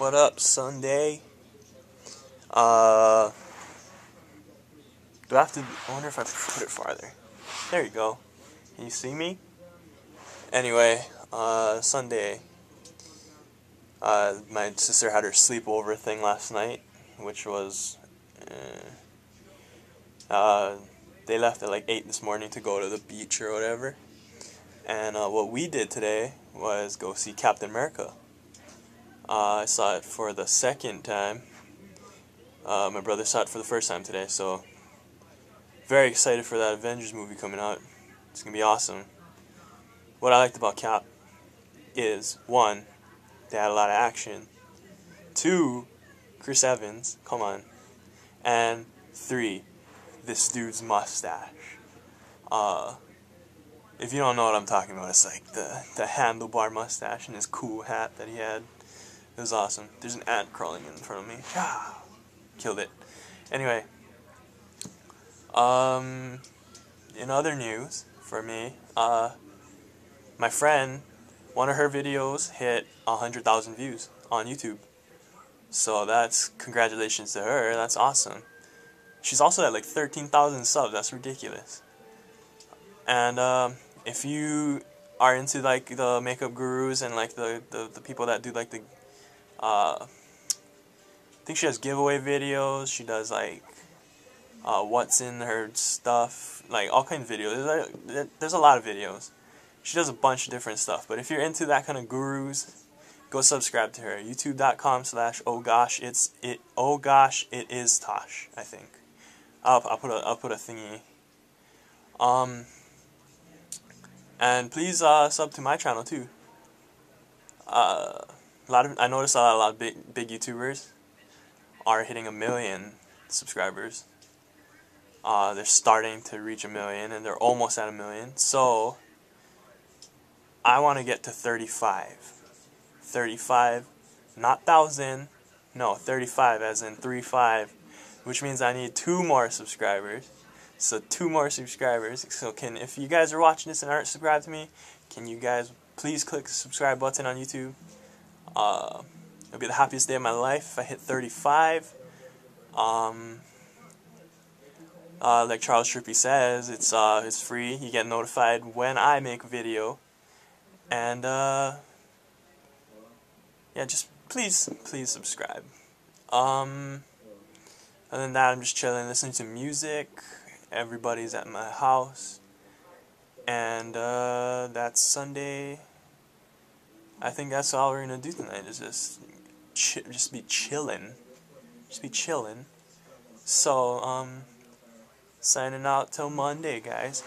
What up, Sunday? Uh, do I have to? I wonder if I put it farther. There you go. Can you see me? Anyway, uh, Sunday. Uh, my sister had her sleepover thing last night, which was. Uh, uh, they left at like 8 this morning to go to the beach or whatever. And uh, what we did today was go see Captain America. Uh, I saw it for the second time. Uh, my brother saw it for the first time today, so very excited for that Avengers movie coming out. It's gonna be awesome. What I liked about Cap is one, they had a lot of action. Two, Chris Evans, come on. And three, this dude's mustache. Uh, if you don't know what I'm talking about, it's like the, the handlebar mustache and his cool hat that he had. It was awesome. There's an ant crawling in front of me. Ah, killed it. Anyway, um, in other news for me, uh, my friend, one of her videos hit 100,000 views on YouTube. So that's congratulations to her. That's awesome. She's also at like 13,000 subs. That's ridiculous. And um, if you are into like the makeup gurus and like the, the, the people that do like the uh, I think she has giveaway videos. She does like uh, what's in her stuff, like all kinds of videos. There's, there's a lot of videos. She does a bunch of different stuff. But if you're into that kind of gurus, go subscribe to her. YouTube.com slash oh gosh it's it oh gosh it is Tosh. I think. I'll I'll put a I'll put a thingy. Um. And please uh, sub to my channel too. Uh, a lot of I noticed a lot, a lot of big big YouTubers are hitting a million subscribers. Uh, they're starting to reach a million, and they're almost at a million. So I want to get to 35. 35, not thousand, no, 35 as in 35, which means I need two more subscribers. So two more subscribers. So can if you guys are watching this and aren't subscribed to me, can you guys please click the subscribe button on YouTube? Uh, it'll be the happiest day of my life if I hit 35. Um, uh, like Charles Trippy says, it's uh, it's free. You get notified when I make a video, and uh, yeah, just please, please subscribe. Um, other than that, I'm just chilling, listening to music. Everybody's at my house, and uh, that's Sunday. I think that's all we're gonna do tonight. Is just, just be chilling, just be chilling. So, um. Signing out till Monday, guys.